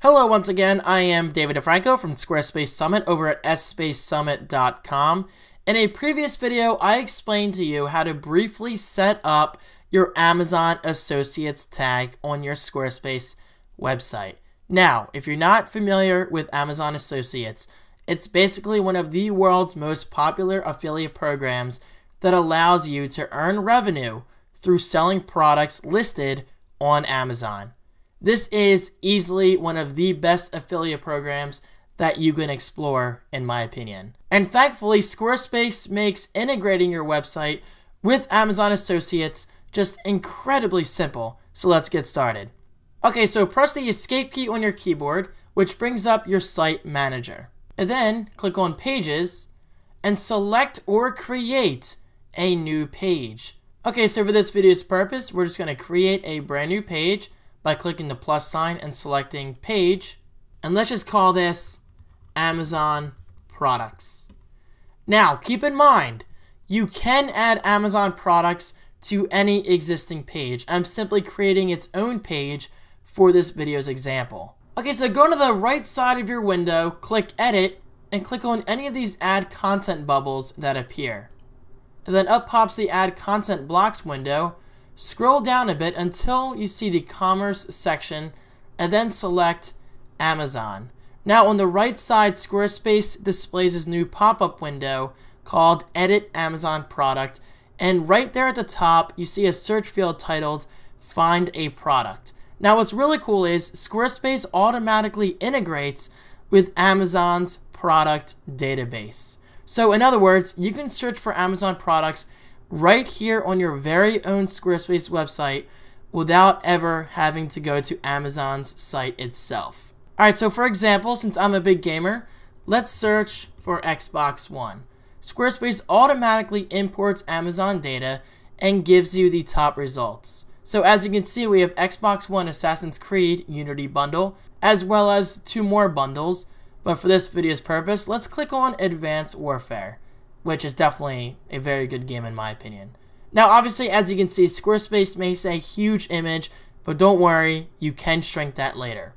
Hello once again, I am David DiFranco from Squarespace Summit over at sSpaceSummit.com. In a previous video, I explained to you how to briefly set up your Amazon Associates tag on your Squarespace website. Now, if you're not familiar with Amazon Associates, it's basically one of the world's most popular affiliate programs that allows you to earn revenue through selling products listed on Amazon. This is easily one of the best affiliate programs that you can explore, in my opinion. And thankfully, Squarespace makes integrating your website with Amazon Associates just incredibly simple. So let's get started. Okay, so press the escape key on your keyboard, which brings up your site manager. And then click on Pages and select or create a new page. Okay, so for this video's purpose, we're just going to create a brand new page by clicking the plus sign and selecting page. And let's just call this Amazon products. Now, keep in mind, you can add Amazon products to any existing page. I'm simply creating its own page for this video's example. Okay, so go to the right side of your window, click edit, and click on any of these add content bubbles that appear. And then up pops the add content blocks window, Scroll down a bit until you see the Commerce section and then select Amazon. Now on the right side, Squarespace displays this new pop-up window called Edit Amazon Product and right there at the top you see a search field titled Find a Product. Now what's really cool is Squarespace automatically integrates with Amazon's product database. So in other words, you can search for Amazon products right here on your very own Squarespace website without ever having to go to Amazon's site itself. Alright, so for example, since I'm a big gamer, let's search for Xbox One. Squarespace automatically imports Amazon data and gives you the top results. So as you can see, we have Xbox One Assassin's Creed Unity bundle, as well as two more bundles, but for this video's purpose, let's click on Advanced Warfare which is definitely a very good game in my opinion. Now, obviously, as you can see, Squarespace makes a huge image, but don't worry, you can shrink that later.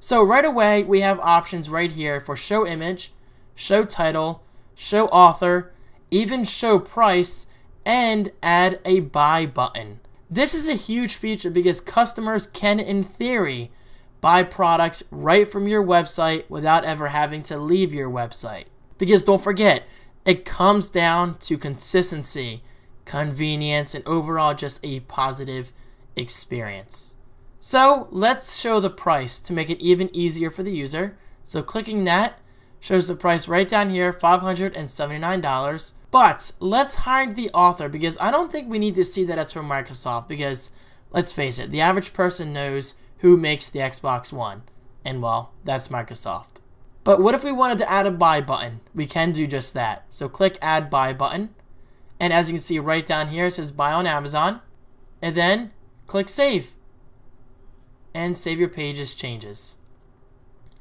So right away, we have options right here for show image, show title, show author, even show price, and add a buy button. This is a huge feature because customers can, in theory, buy products right from your website without ever having to leave your website. Because don't forget, it comes down to consistency, convenience, and overall just a positive experience. So let's show the price to make it even easier for the user. So clicking that shows the price right down here, $579. But let's hide the author because I don't think we need to see that it's from Microsoft because let's face it, the average person knows who makes the Xbox One. And well, that's Microsoft. But what if we wanted to add a buy button? We can do just that. So click add buy button. And as you can see right down here, it says buy on Amazon. And then click save. And save your page's changes.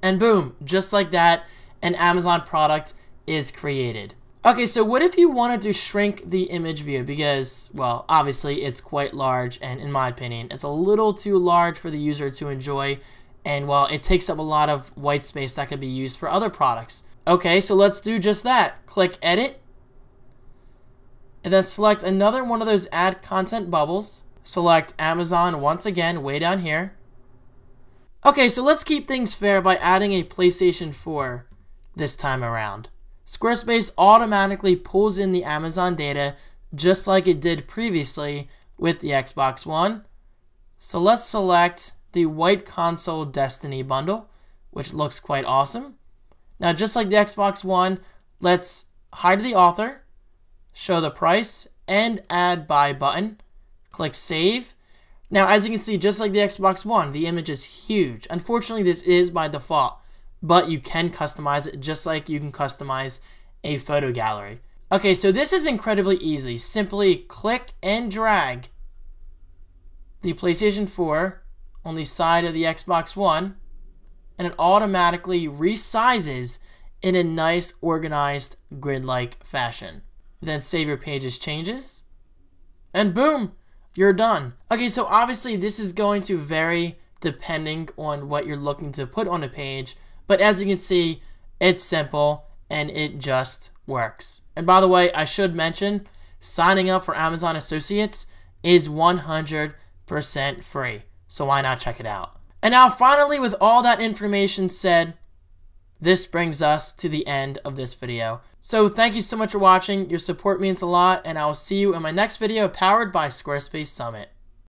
And boom, just like that, an Amazon product is created. Okay, so what if you wanted to shrink the image view? Because, well, obviously it's quite large, and in my opinion, it's a little too large for the user to enjoy and while it takes up a lot of white space that could be used for other products. Okay, so let's do just that. Click Edit, and then select another one of those Add Content bubbles. Select Amazon once again, way down here. Okay, so let's keep things fair by adding a PlayStation 4 this time around. Squarespace automatically pulls in the Amazon data just like it did previously with the Xbox One. So let's select the White Console Destiny bundle, which looks quite awesome. Now, just like the Xbox One, let's hide the author, show the price, and add buy button. Click save. Now, as you can see, just like the Xbox One, the image is huge. Unfortunately, this is by default, but you can customize it just like you can customize a photo gallery. Okay, so this is incredibly easy. Simply click and drag the PlayStation 4 on the side of the Xbox One, and it automatically resizes in a nice, organized, grid-like fashion. Then save your page's changes, and boom, you're done. Okay, so obviously this is going to vary depending on what you're looking to put on a page. But as you can see, it's simple and it just works. And by the way, I should mention signing up for Amazon Associates is 100% free. So why not check it out? And now, finally, with all that information said, this brings us to the end of this video. So thank you so much for watching. Your support means a lot, and I will see you in my next video powered by Squarespace Summit.